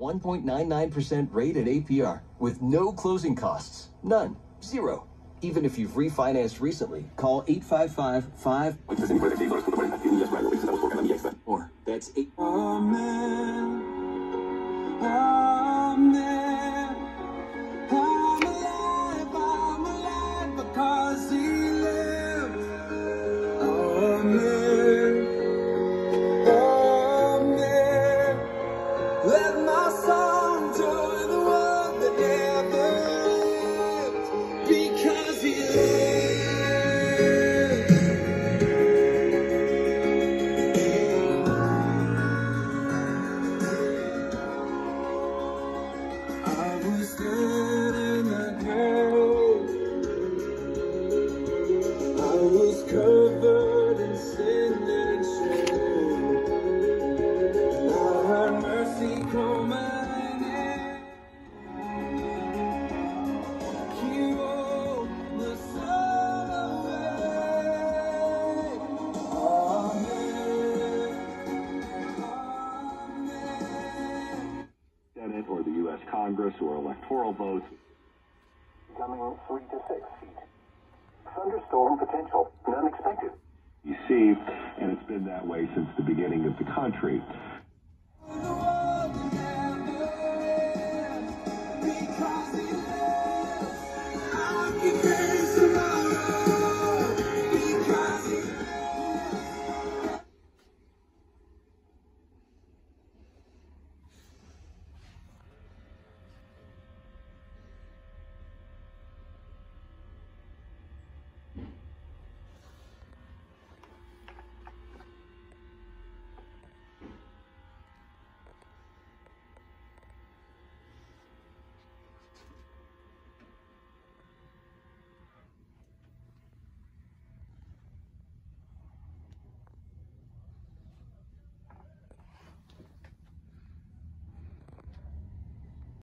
1.99% rate at APR with no closing costs. None. Zero. Even if you've refinanced recently, call 855 5 or that's 8 Amen. Or the U.S. Congress or electoral votes. Coming three to six feet. Thunderstorm potential. Unexpected. You see, and it's been that way since the beginning of the country.